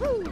Woo!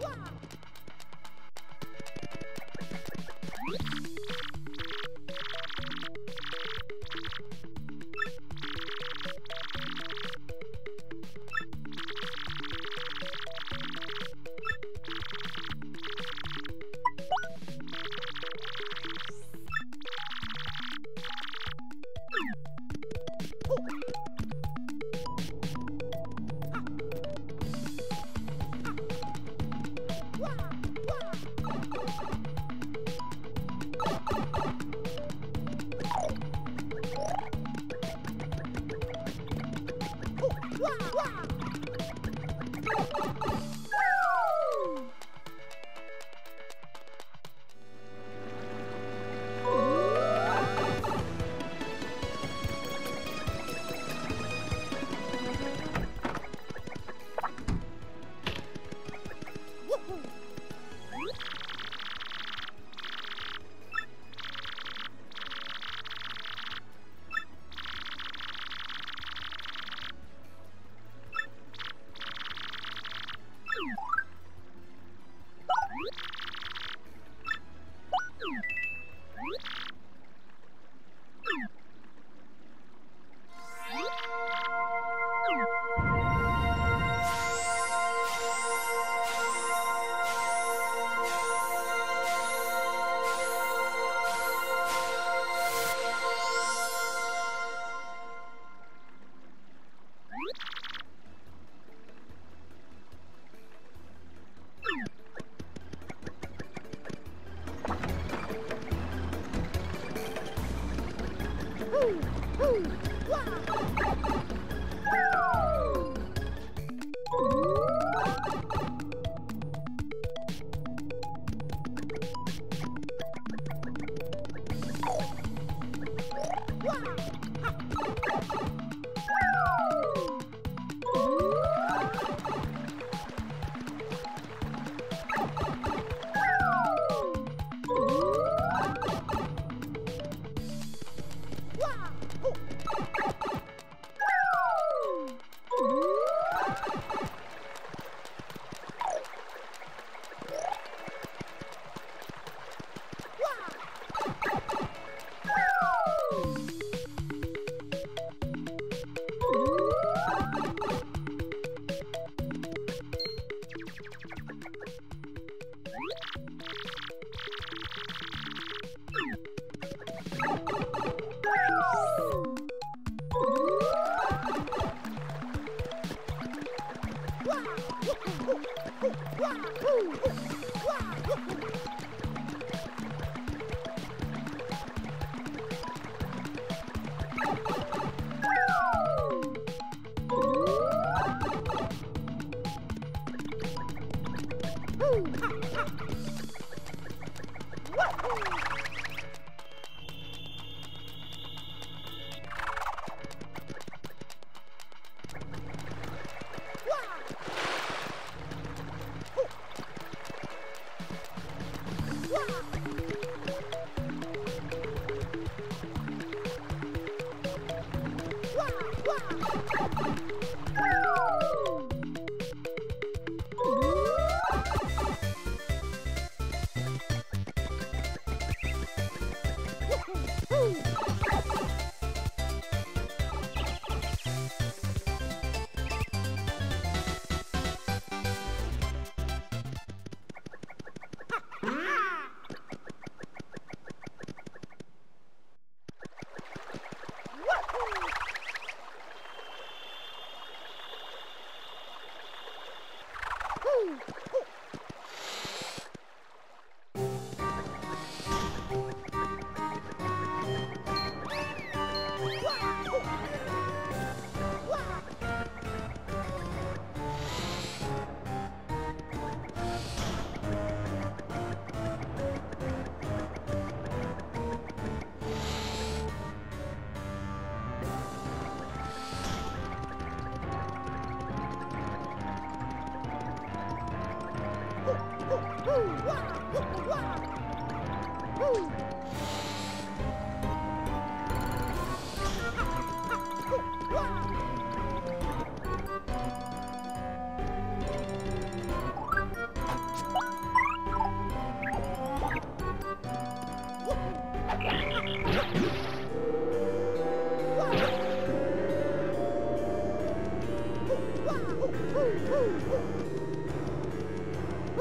Wow. Woo!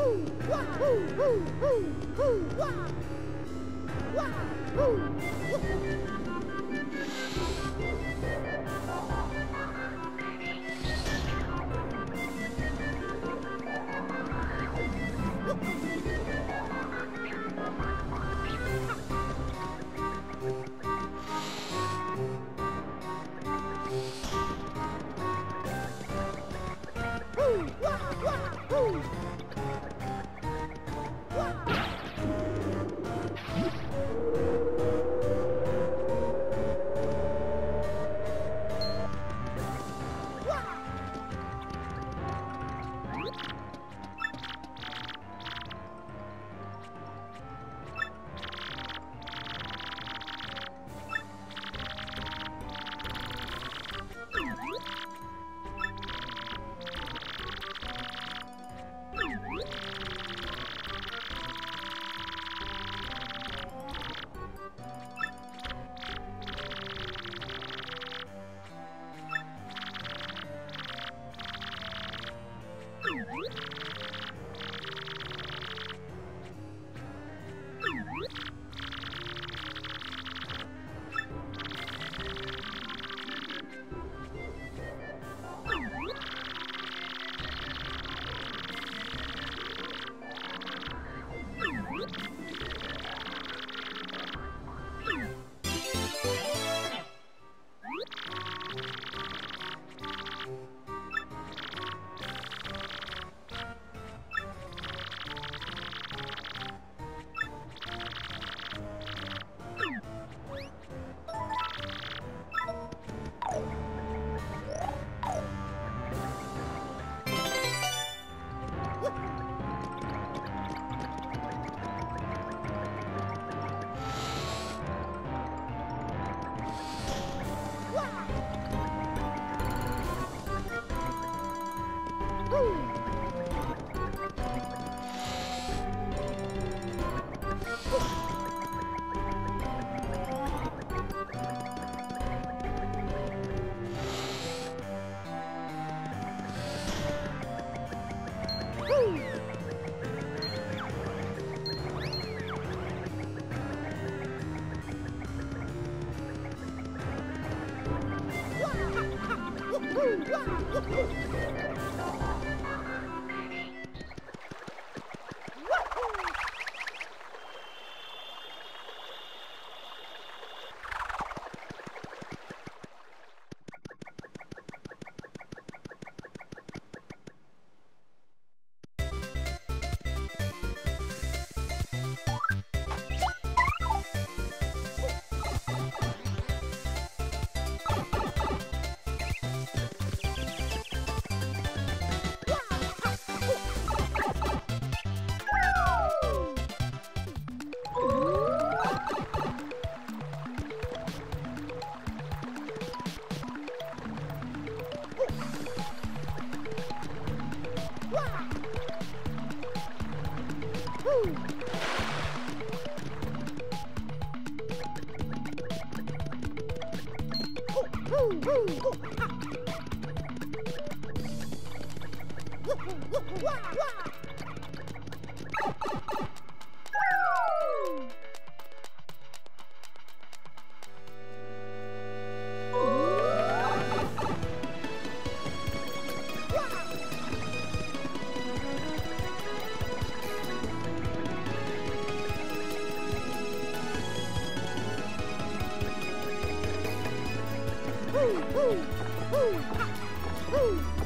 Woo! Ooh.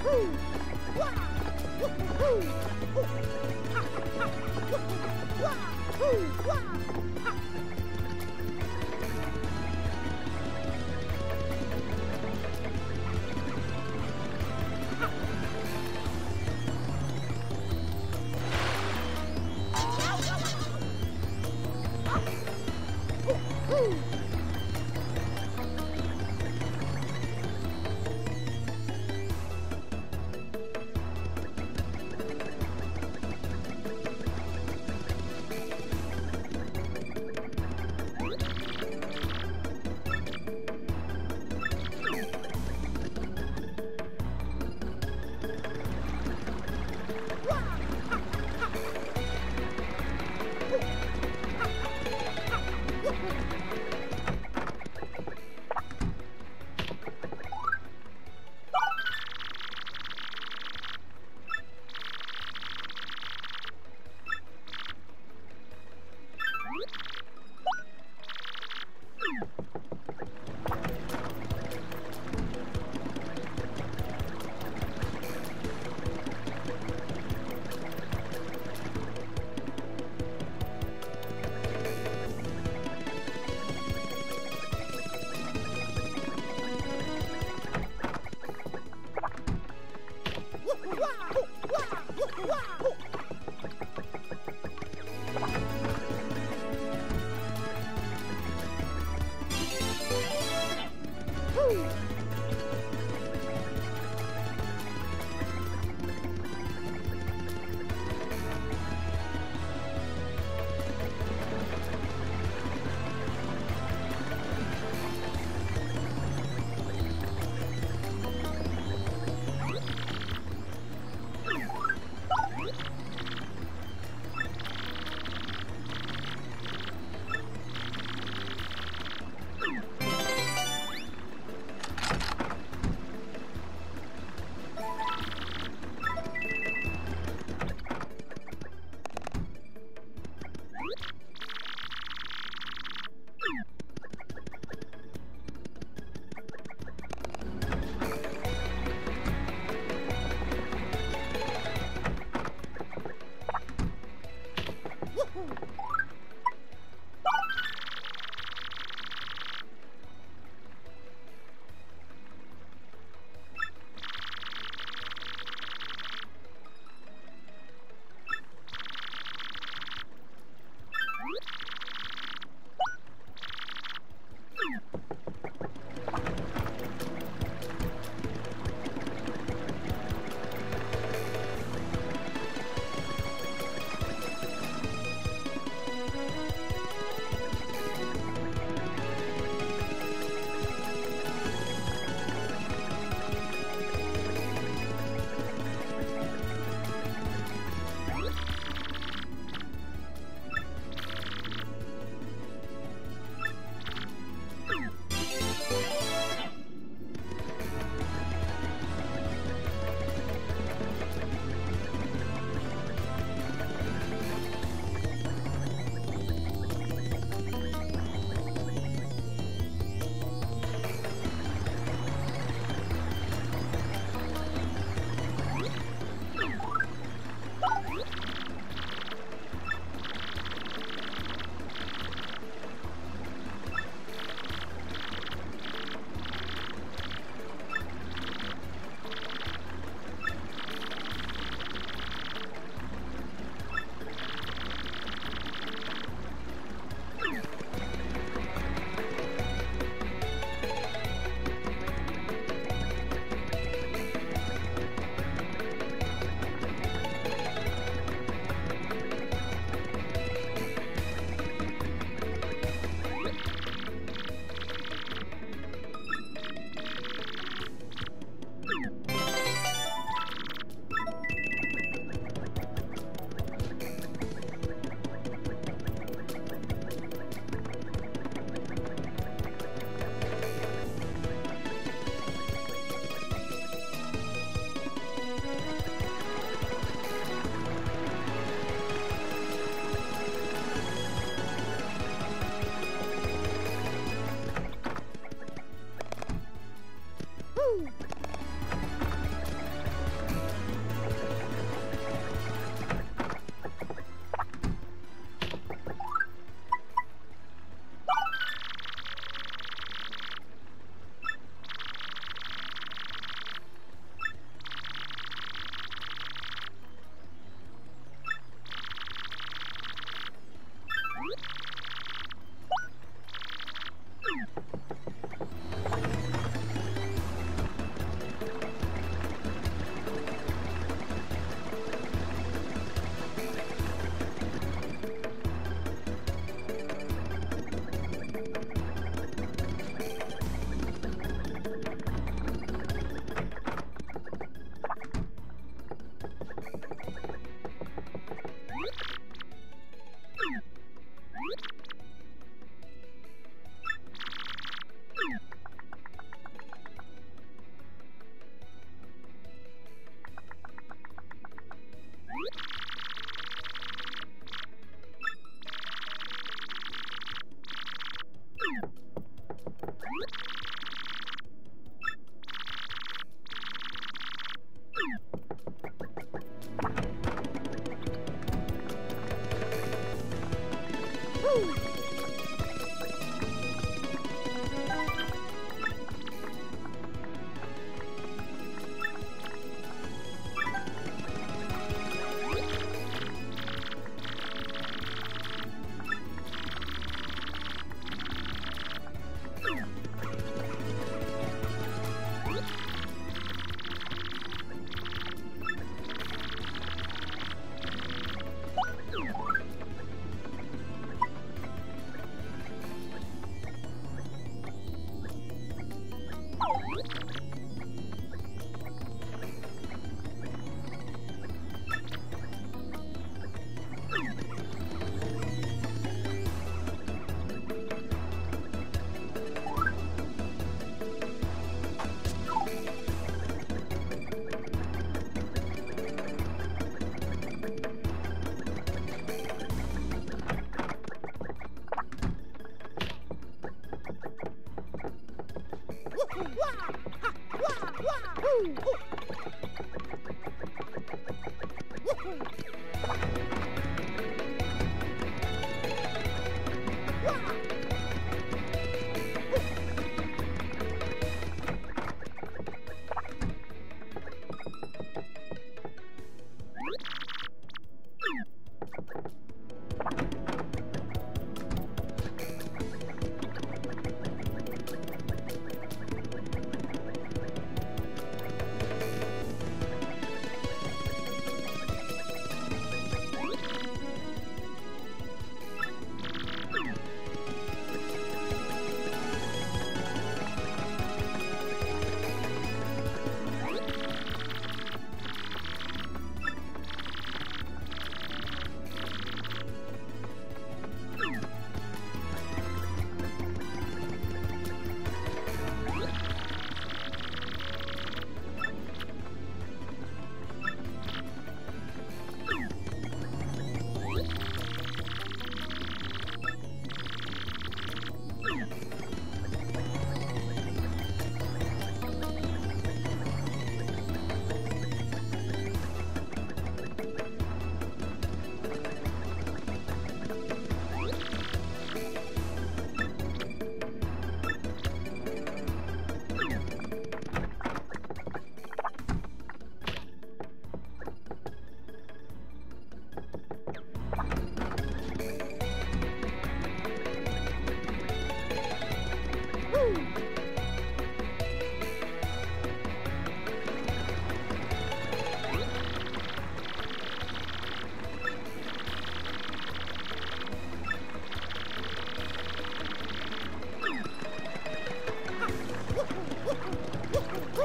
Wow! Woo!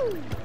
Woo!